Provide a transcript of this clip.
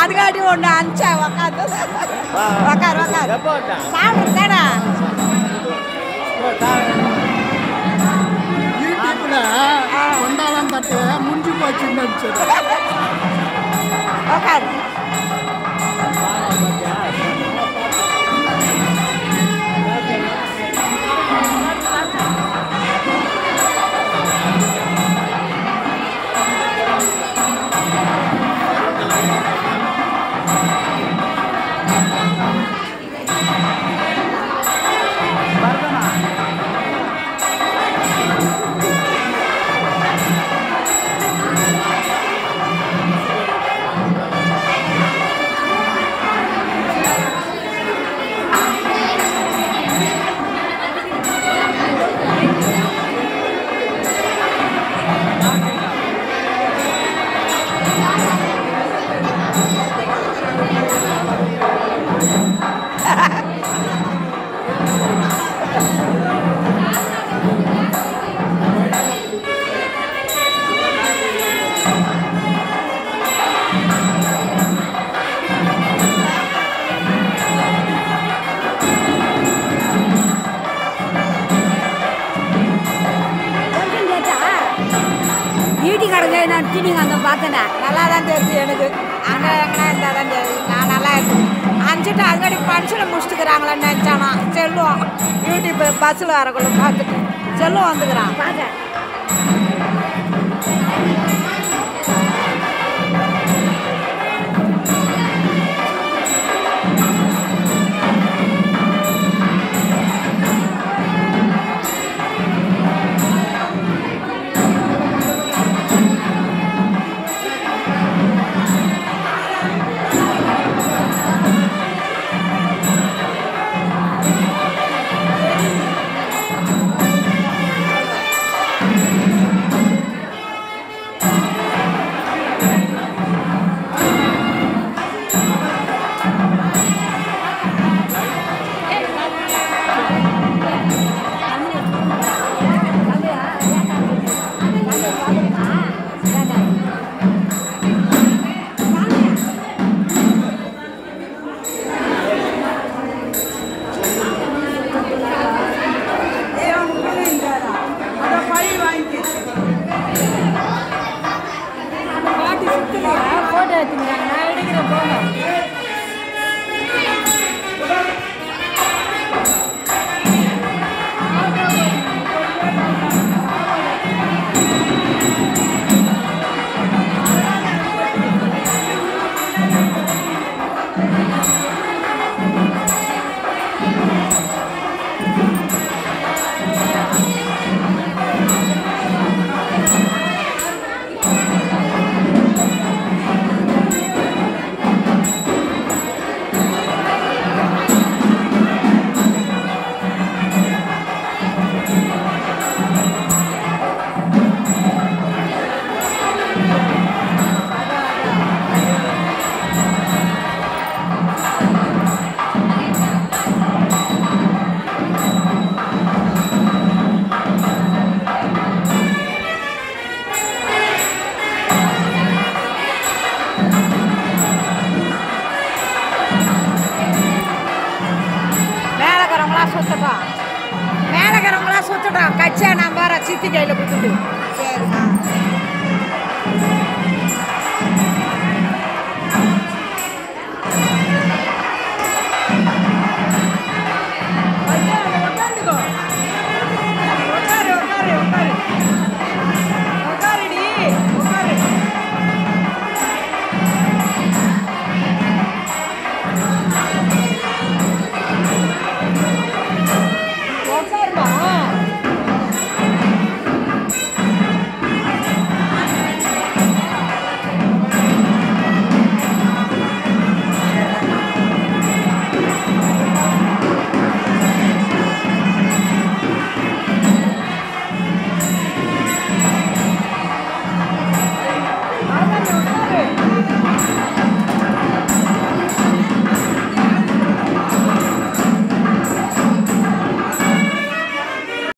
அதுக்காட்டி ஒன்று அனுப்பிச்சா உக்காந்து உக்கார் உக்கார் சாப்பிட்றேடா யூடியூப்ல கொண்டாடம் தட்டு முடிஞ்சு போச்சுன்னு நினச்சது உக்கார் ஈட்டி கடைங்க நான் டினிங்க வந்து பார்த்தேன்? நல்லா தான் தெரியுது எனக்கு. அங்கே எங்கன்னா இருந்தால் தான் தெரியுது நான் நல்லா இருக்கேன். அஞ்சுட்டு அதுக்கடி ஃபங்க்ஷனை முடிச்சுட்டுக்கிறாங்களேன்னு நினச்சானா? செல்லுவோம் யூடியூப் பஸ்ஸில் வரக்குள்ள பார்த்துட்டு. செல்லும் வந்துக்கிறான். பார்த்தேன் சுத்தட்டும் மேலே இருக்கிறவங்களாம் சுத்தட்டும் கட்சியா நம்பார சித்தி கையில் கொடுத்துட்டு சரிண்ணா